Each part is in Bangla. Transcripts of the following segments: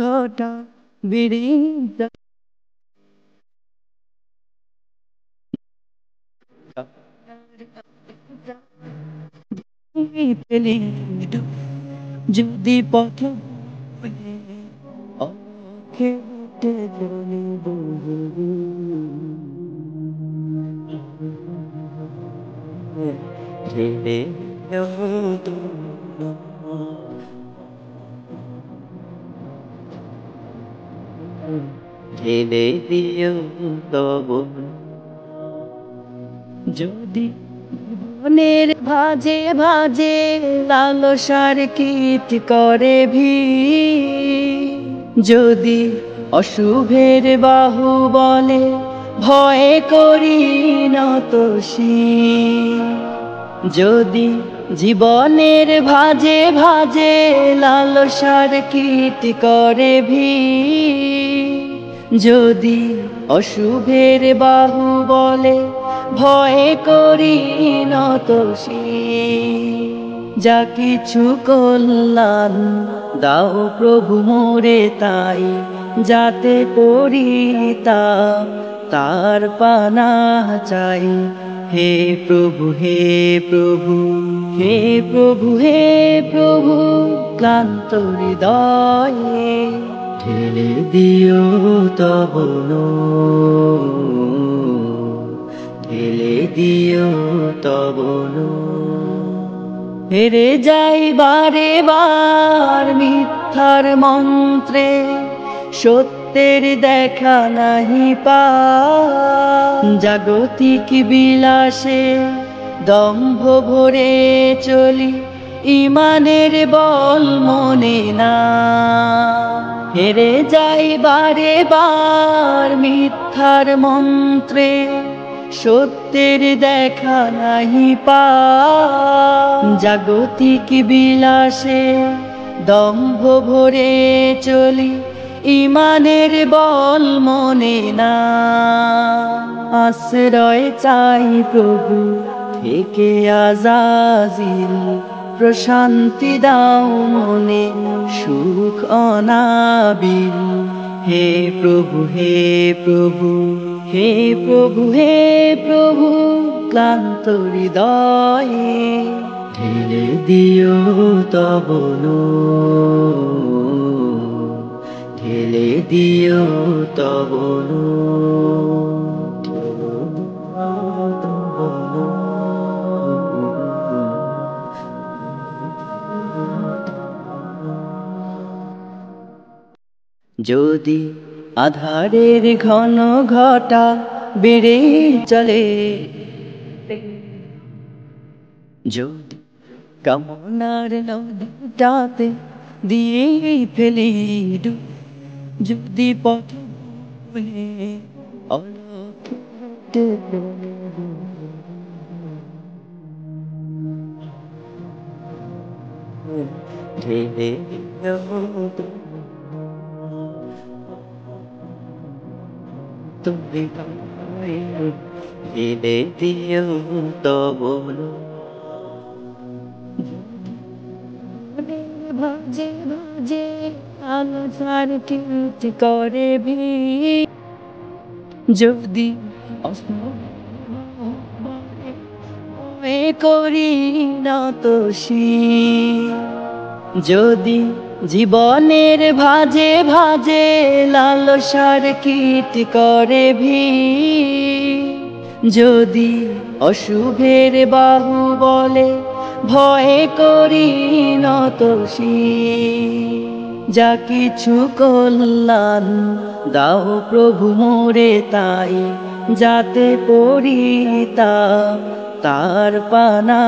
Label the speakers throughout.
Speaker 1: ঘটা বেড়ে পেলে যদি পথ অখে উঠে ছেড়ে ঢেলে দিও তব যদি মনের ভাজে ভাজে লালসার কীট করে ভি যদি অশুভের বাহু বলে, ভয় করি নত যদি জীবনের ভাজে ভাজে লালসার কীট করে ভি যদি অশুভের বাহু বলে ভয় করি নত যা কিছু কল্যাণ দাও প্রভু মোরে তাই, যাতে করি তা তার পানা চাই। হে প্রভু হে প্রভু হে প্রভু হে প্রভু, ক্লান্ত হৃদয়ে ঠেলে দিও তবন ঠেলে দিও তবন হেরে যাই বারে বার মিথ্যার মন্ত্রে, সত্যের দেখা নাহি পা। জাগতিক বিলাসে দম্ভ ভরে চলি, ইমানের বল মনে না। হেরে যাই বারে বার মিথ্যার মন্ত্রে, সত্যের দেখা নাহি পা। জাগতিক বিলাসে দম্ভ ভরে চলি, ইমানের বল মনে না। আশ্রয় চাই প্রভু, থেকে আজাজিল, প্রশান্তি দাও মনে সুখ অনাবিল। হে প্রভু হে প্রভু হে প্রভু হে প্রভু, ক্লান্ত হৃদয়ে ঢেলে দিও তবন ঢেলে দিও তবন যদি আধারের ঘন ঘটা বেড়ে চলে। যদি কামনার নদীটাতে দিয়ে ফেলি যদি পথ ঢেলে তুমি ঢেলে দিও তবন ভাজে ভাজে আলো ছার টিট করে ভি যদি করি না তো যদি জীবনের ভাজে ভাজে লালসার কীট করে ভি যদি অশুভের বাহু বলে ভয় করি নত যা কিছু কল্যাণ দাও প্রভু মোরে তাই, যাতে করি তা তার পানা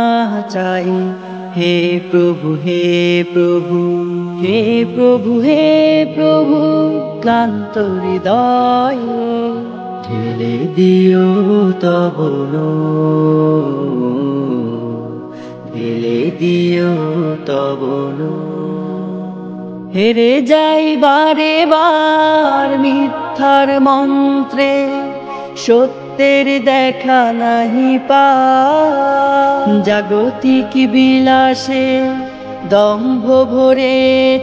Speaker 1: চাই। হে প্রভু হে প্রভু। হে প্রভু হে প্রভু ক্লান্ত হৃদয়। ঠেলে দিও তবন ঠেলে দিও তবন হেরে যাই বারে বার মিথ্যার মন্ত্রে। সত্যের দেখা নাহি পা। জাগতিক বিলাসে দম্ভ ভরে